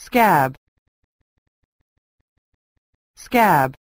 scab. Scab.